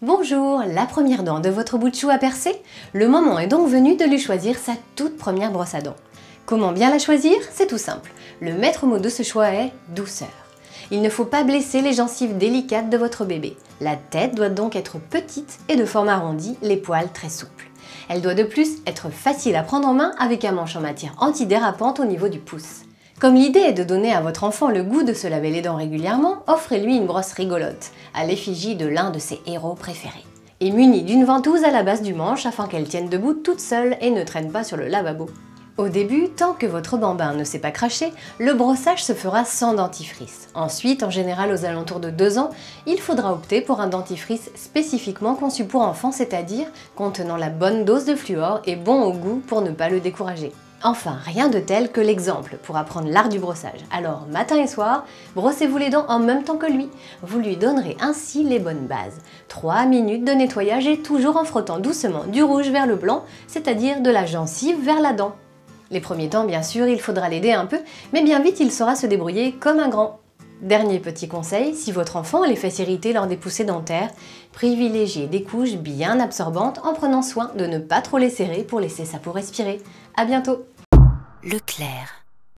Bonjour, la première dent de votre bout de chou a percé Le moment est donc venu de lui choisir sa toute première brosse à dents. Comment bien la choisir? C'est tout simple. Le maître mot de ce choix est douceur. Il ne faut pas blesser les gencives délicates de votre bébé. La tête doit donc être petite et de forme arrondie, les poils très souples. Elle doit de plus être facile à prendre en main avec un manche en matière antidérapante au niveau du pouce. Comme l'idée est de donner à votre enfant le goût de se laver les dents régulièrement, offrez-lui une brosse rigolote, à l'effigie de l'un de ses héros préférés. Et munie d'une ventouse à la base du manche afin qu'elle tienne debout toute seule et ne traîne pas sur le lavabo. Au début, tant que votre bambin ne s'est pas craché, le brossage se fera sans dentifrice. Ensuite, en général aux alentours de 2 ans, il faudra opter pour un dentifrice spécifiquement conçu pour enfants, c'est-à-dire contenant la bonne dose de fluor et bon au goût pour ne pas le décourager. Enfin, rien de tel que l'exemple pour apprendre l'art du brossage. Alors, matin et soir, brossez-vous les dents en même temps que lui. Vous lui donnerez ainsi les bonnes bases. 3 minutes de nettoyage et toujours en frottant doucement du rouge vers le blanc, c'est-à-dire de la gencive vers la dent. Les premiers temps, bien sûr, il faudra l'aider un peu, mais bien vite il saura se débrouiller comme un grand. Dernier petit conseil, si votre enfant a les fesses irritées lors des poussées dentaires, privilégiez des couches bien absorbantes en prenant soin de ne pas trop les serrer pour laisser sa peau respirer. A bientôt Leclerc